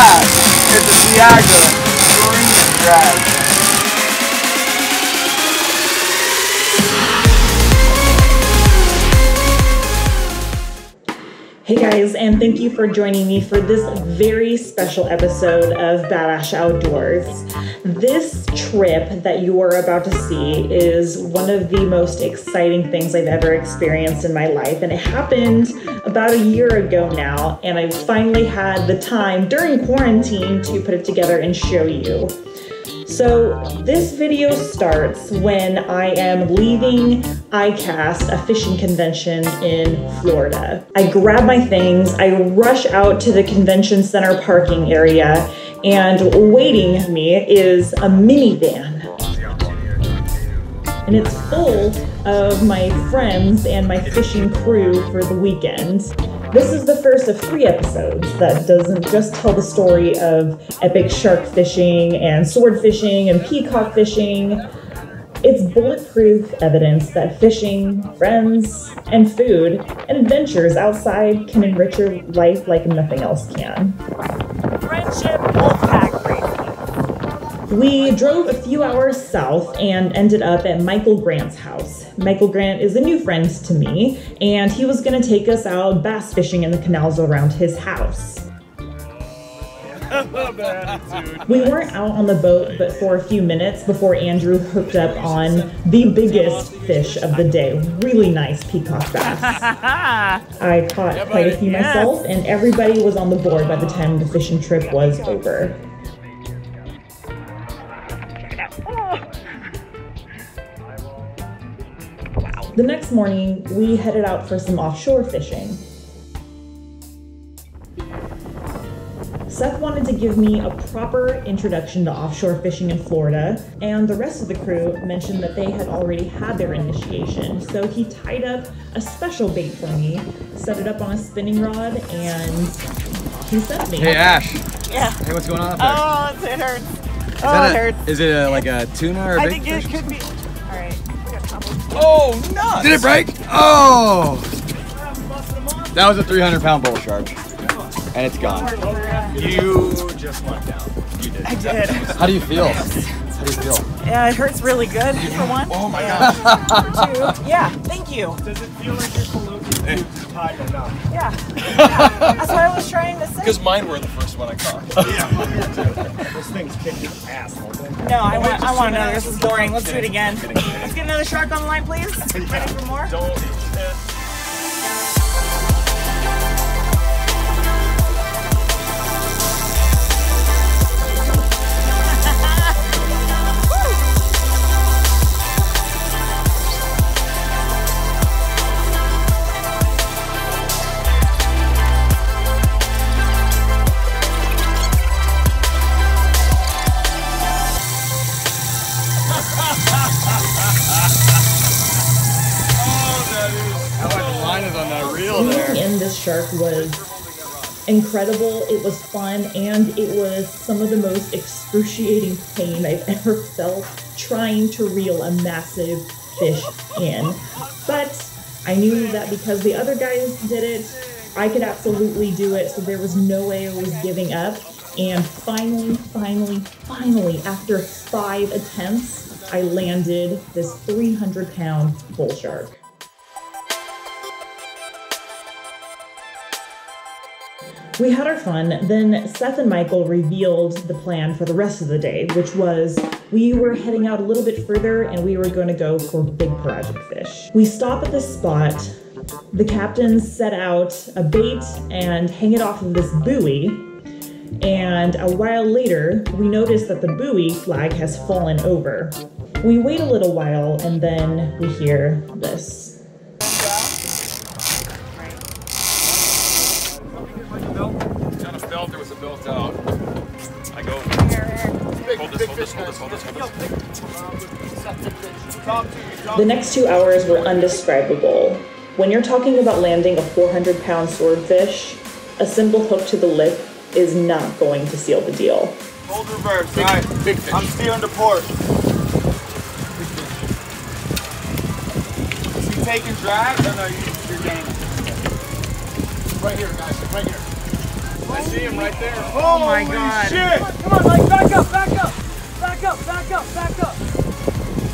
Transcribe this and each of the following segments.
It's a Viagra. green drag. Hey guys, and thank you for joining me for this very special episode of Bad Ash Outdoors. This trip that you are about to see is one of the most exciting things I've ever experienced in my life, and it happened about a year ago now, and I finally had the time during quarantine to put it together and show you. So, this video starts when I am leaving ICAST, a fishing convention in Florida. I grab my things, I rush out to the convention center parking area, and waiting me is a minivan. And it's full of my friends and my fishing crew for the weekend. This is the first of three episodes that doesn't just tell the story of epic shark fishing and sword fishing and peacock fishing. It's bulletproof evidence that fishing, friends, and food and adventures outside can enrich your life like nothing else can. Friendship Wolfpack Racing. We drove a few hours south and ended up at Michael Grant's house. Michael Grant is a new friend to me, and he was going to take us out bass fishing in the canals around his house. We weren't out on the boat but for a few minutes before Andrew hooked up on the biggest fish of the day. Really nice peacock bass. I caught quite a few myself, and everybody was on the board by the time the fishing trip was over. The next morning, we headed out for some offshore fishing. Seth wanted to give me a proper introduction to offshore fishing in Florida, and the rest of the crew mentioned that they had already had their initiation. So he tied up a special bait for me, set it up on a spinning rod, and he sent me. Hey Ash, Yeah. hey, what's going on up there? Oh, it hurts. Is Oh, that it a- hurts. Is it a, like a tuna or a I big think it could be. All right. we got trouble. Oh, nuts! Did it break? Oh! That was a 300 pound bull shark. And it's gone. You just went down. You did. I did. How do you feel? How do you feel? Yeah, it hurts really good for one. Oh my Yeah. gosh. For two. Yeah. Thank you. Does it feel like your fallopian tubes are tight enough? Yeah. yeah. That's what I was trying to say. Because mine were the first one I caught. Those things kick your ass, don't? No, I want. I want another. This is boring. Let's do it again. Let's get another shark on the line, please. Ready for more? Don't. This shark was incredible. It was fun, and it was some of the most excruciating pain I've ever felt trying to reel a massive fish in. But I knew that because the other guys did it, I could absolutely do it, so there was no way I was giving up. And finally, finally, finally, after five attempts, I landed this 300 pound bull shark. We had our fun. Then Seth and Michael revealed the plan for the rest of the day, which was we were heading out a little bit further and we were going to go for big pelagic fish. We stop at this spot. The captain set out a bait and hang it off of this buoy. And a while later, we notice that the buoy flag has fallen over. We wait a little while and then we hear this. Got a belt, there was a belt out. I go. Hold this, hold this, hold this, hold this, hold this. The next two hours were undescribable. When you're talking about landing a 400 pound swordfish, a simple hook to the lip is not going to seal the deal. Hold reverse. All right. Big fish. I'm steering to port. Is he taking drag? No, no, you, you're gaining. Right here, guys. Right here. I see him right there. Oh my god. Shit! Come on, Mike, back up, back up. Back up, back up, back up.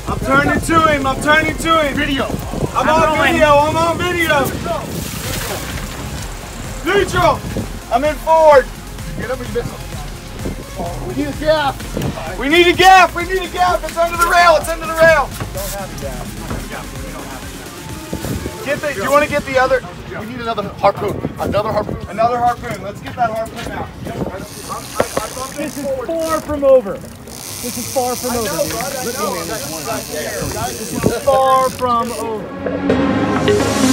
I'm turning to him. I'm turning to him. Video. I'm, I'm on rolling. video. I'm on video. Neutral. I'm in forward. Get him and miss him. We need a gap. We need a gap. We need a gap. It's under the rail. It's under the rail. Get the. Do you want to get the other? We need another harpoon. Another harpoon. Another harpoon. Let's get that harpoon out. This is far from over. This is far from over. dude. This is far from over.